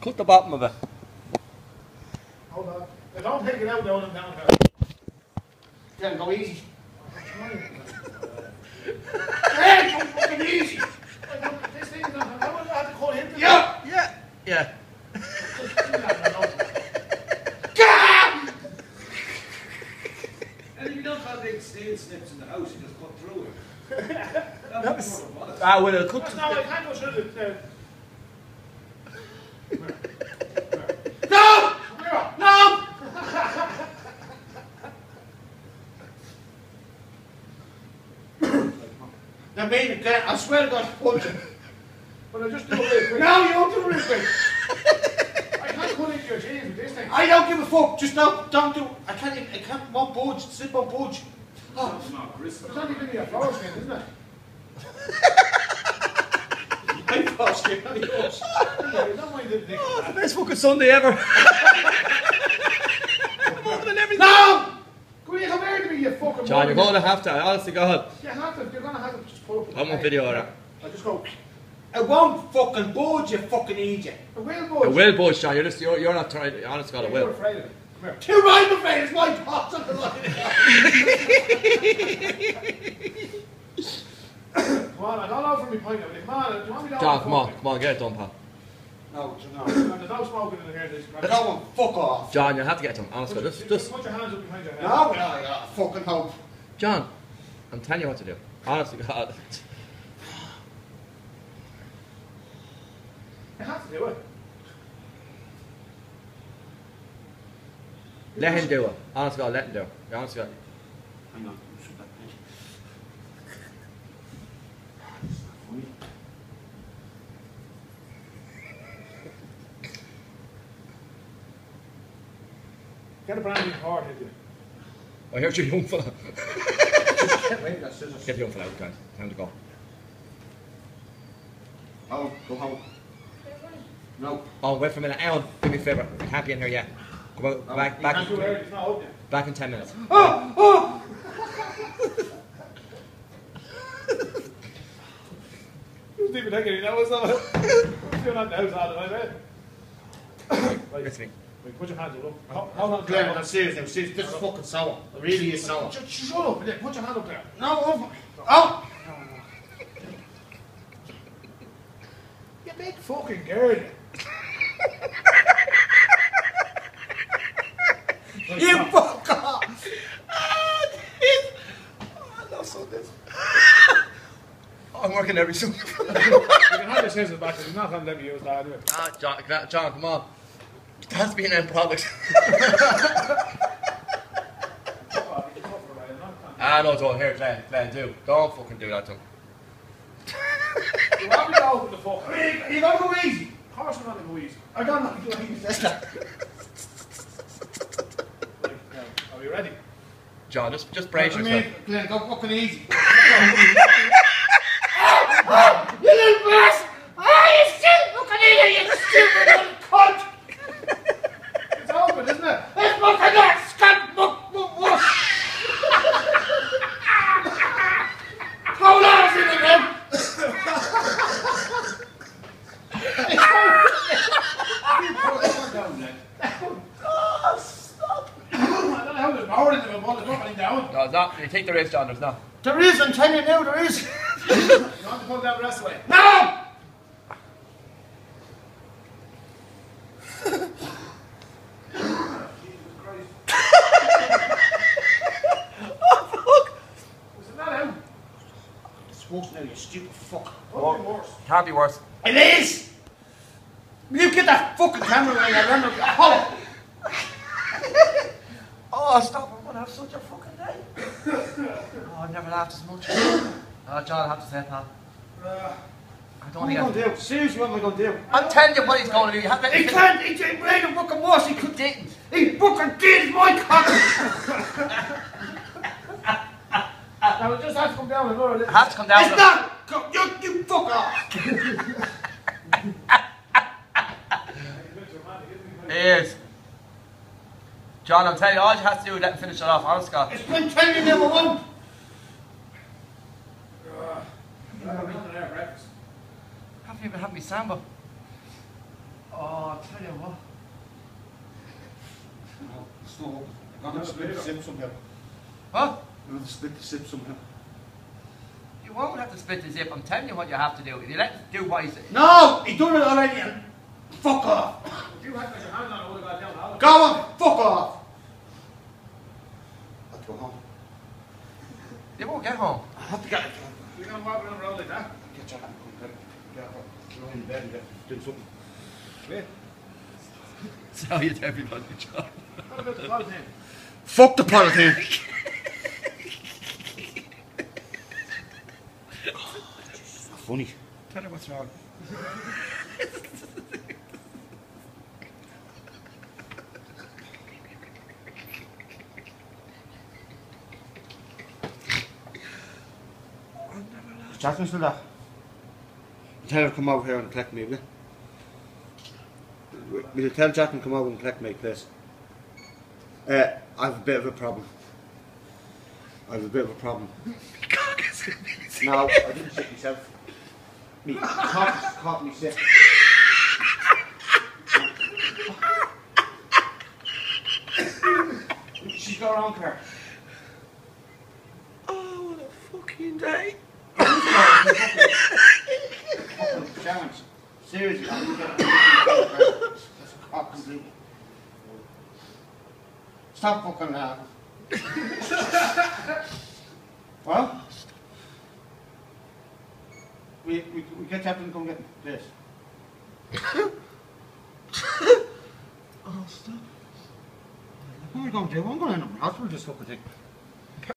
Cut the bottom of it. Hold on. Now, don't take it out down and down here. Then go easy. Hey, go fucking easy. This thing is not, I would have to call him to Yeah. Yeah. Yeah. And if you don't have big steel snips in the house, you just cut through it. That's- more than what Ah, well, it'll cut. That's not, I can't go through the, uh, No! mirror. No! Now, me again, I swear to God, punch him. But I just do it real quick. No, you don't do it real quick. I can't cut into your jeans with this thing. I don't give a fuck. Just don't, don't do. I can't. even- I can't. Won't budge. Slip on budge. Oh, It's not bristle. It's not even your floor skin, isn't it? I lost you. I lost. Yeah, you don't mind the thing. Oh, the best fucking Sunday ever. More than everything. No! Come here, come here to me, you fucking John, you're going to have to. Honestly, God. You have to, you're gonna have to just pull up. I want video of that. I just go, I won't fucking budge. You fucking idiot. a whale boy. It will budge, John. You're just you're, you're not trying. Honest God, it You're will. afraid of it. Come here. Too right, my friend. It's my boss on the line. Come on, I don't know from me point of view. Come on, do you want me to John, come on, come on, get it done, pal. No, no. There's no smoking in here. This I don't want fuck off. John, you have to get it done. Honest God, just, just, put your hands up behind your head. No, no, no. Fucking hope. John. I'm telling you what to do. Honestly, God. You have to do it. Let him do it. Honest God, let him do it. Honest God. Hang on. Get a brand new card, did you? I heard you're young fella. Get away with that scissors. Get the young fella out, guys. Time to go. Oh, go home. No. Oh, wait for a minute. Alan, do me a favour. I can't be in here yet. Come out, No, back, back, can't Too early, it's not open. back in ten minutes. Oh, oh! Who's even thinking he knows something? Who's doing that now, Todd? Am I right? Right, It's me. Wait, put your hands up. look. Hold hold on, Glenn, Glenn. I'm serious now. Serious. This is fucking sour. It really is sour. Shut, shut up, yeah, put your hand up there. No, oh, oh! You big fucking girl. You fuck off! Ah, this- I love so this. I'm working every Sunday. You can have your scissors back, he's not going to let me use that anyway. ah, John, John, come on. Has to be an end product. ah, no, don't. Here, Glenn, Glenn, do. Don't fucking do that to him. You want me to open the fuck? You you gotta go easy. Of course I'm not going to go easy. I don't know if you said that. Like, now, are we ready? John, just, just brace I yourself. mean, Glenn, go fucking easy. you little bastard! Oh, you stupid fucking idiot, you stupid little cunt! It's open, isn't it? It's fucking that scunt muck muck muck! Hold on a second, Glenn! Oh, stop! I don't know how there's power in it, but down. No, it's not. You take the risk, John. There's not. There is, I'm telling you now, there is. You want to pull down the rest of the way? No! Is it not out? It's worse now, you stupid fuck. What's worse? Can't be worse. It is! Will you get that fucking camera when I run up your hollow? oh, stop, I'm gonna have such a fucking day. oh, I've never laughed as much. Oh, John, I have to say, pal. Uh, I don't are you think going to I do? Seriously, what am I going to do? I'm telling you what he's going to do. You have to. He can't, he can't break a fucking worse, he could did. He fucking did my cock! Now, it just has to come down another little. It have to come down. It's not! Go- You, you fuck off! It is. John, I'm telling you, all you have to do is let him finish it off. Honest God. It's been telling you never won't. Uh, I'm not there, breakfast. Haven't even had me samba. Oh, I tell you what. No, it's not open. I'm gonna split the zip somehow. What? I'm gonna split the zip somehow. You won't have to split the zip. I'm telling you what you have to do. If You let him do what he says. No! He done it already fuck off! If you hadn't got your hand on it, I would have got down the hall. Go on, fuck off! I have to go home. You won't get home. I have to get You don't walk around the road like that. Get your hand, So you tell everybody, John. Politician? Fuck the polythene! Funny. Tell her what's wrong. Tell her to come over here and collect me, will you? Will you tell Jacqueline to come over and collect me, please? Uh, I have a bit of a problem. I have a bit of a problem. No, I didn't shit myself. Me cock caught me sick. She's got her. Oh, what a fucking day. Seriously, I'm That's. Stop fucking that. well? We, we, we get Captain to come get this. Oh, stop. What are we going to do? I'm going to end up in hospital this fucking thing.